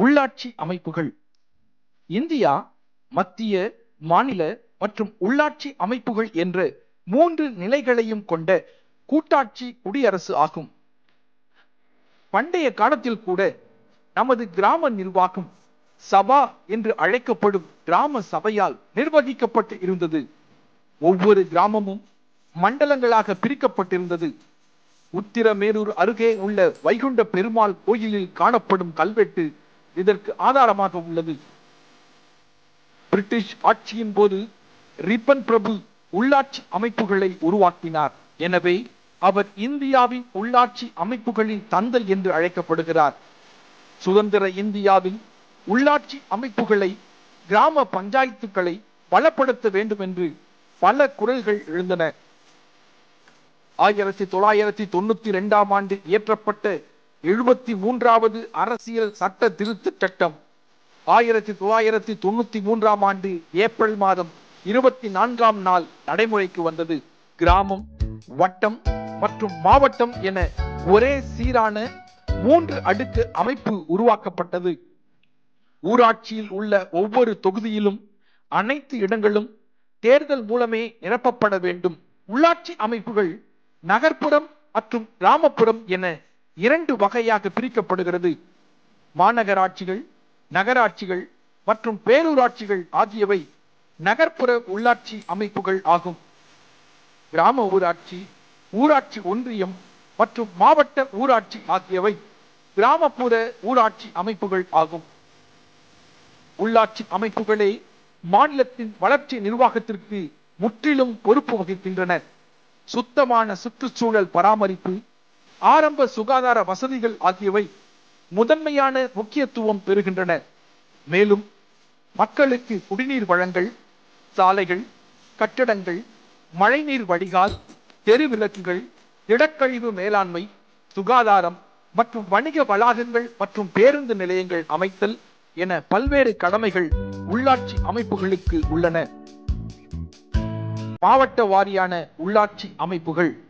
உள்ளாட்சி அமைப்புகள். இந்தியா மத்திய மாநில மற்றும் உள்ளாட்சி அமைப்புகள் என்ற மூன்று நிலைகளையும் கொண்ட கூட்டாட்சி குடியரசு ஆகும். பண்டைய காலத்தில் கூட நமது கிராம நிர்வாகம் சபா என்று அழைக்கப்படும் கிராம சபையால் நிர்வகிக்கப்பட்டு இருந்தது. ஒவ்வொரு கிராமமும் மண்டலங்களாக பிரிக்கப்பட்டிருந்தது. உத்திரமேரூர் அருகே உள்ள வைகுண்ட பெருமாள் கோயிலில் காணப்படும் கல்வெட்டு இதற்கு ஆதாரமாக உள்ளது. பிரிட்டிஷ் ஆட்சியின் போது ரிப்பன் பிரபு உள்ளாட்சி அமைப்புகளை உருவாக்கினார். எனவே அவர் இந்தியாவின் உள்ளாட்சி அமைப்புகளின் தந்தை என்று அழைக்கப்படுகிறார். சுதந்திர இந்தியாவில் உள்ளாட்சி அமைப்புகளை கிராம பஞ்சாயத்துக்களை பலப்படுத்த வேண்டும் என்று பல குரல்கள் எழுந்தன. ஆயிரத்தி தொள்ளாயிரத்தி தொண்ணூத்தி இரண்டாம் ஆண்டு இயற்றப்பட்ட எழுபத்தி மூன்றாவது அரசியல் சட்ட திருத்த சட்டம். ஆயிரத்தி தொள்ளாயிரத்தி தொண்ணூத்தி மூன்றாம் ஆண்டு ஏப்ரல் மாதம் இருபத்தி நான்காம் நாள் நடைமுறைக்கு வந்தது. கிராமம் வட்டம் மற்றும் மாவட்டம் என ஒரே சீரான மூன்று அடுக்கு அமைப்பு உருவாக்கப்பட்டது. ஊராட்சியில் உள்ள ஒவ்வொரு தொகுதியிலும் அனைத்து இடங்களும் தேர்தல் மூலமே நிரப்பப்பட வேண்டும். உள்ளாட்சி அமைப்புகள் நகர்ப்புறம் மற்றும் கிராமப்புறம் என இரண்டு வகையாக பிரிக்கப்படுகிறது. மாநகராட்சிகள் நகராட்சிகள் மற்றும் பேரூராட்சிகள் ஆகியவை நகர்ப்புற உள்ளாட்சி அமைப்புகள் ஆகும். கிராம ஊராட்சி ஊராட்சி ஒன்றியம் மற்றும் மாவட்ட ஊராட்சி ஆகியவை கிராமப்புற ஊராட்சி அமைப்புகள் ஆகும். உள்ளாட்சி அமைப்புகளே மாநிலத்தின் வளர்ச்சி நிர்வாகத்திற்கு முற்றிலும் பொறுப்பு வகிக்கின்றன. சுத்தமான சுற்றுச்சூழல் பராமரிப்பு ஆரம்ப சுகாதார வசதிகள் ஆகியவை முதன்மையான முக்கியத்துவம் பெறுகின்றன. மேலும் மக்களுக்கு குடிநீர் வழங்கல் சாலைகள் கட்டடங்கள் மழைநீர் வடிகால் தெரு விளக்குகள் திடக்கழிவு மேலாண்மை சுகாதாரம் மற்றும் வணிக வளாகங்கள் மற்றும் பேருந்து நிலையங்கள் அமைத்தல் என பல்வேறு கடமைகள் உள்ளாட்சி அமைப்புகளுக்கு உள்ளன. மாவட்ட வாரியான உள்ளாட்சி அமைப்புகள்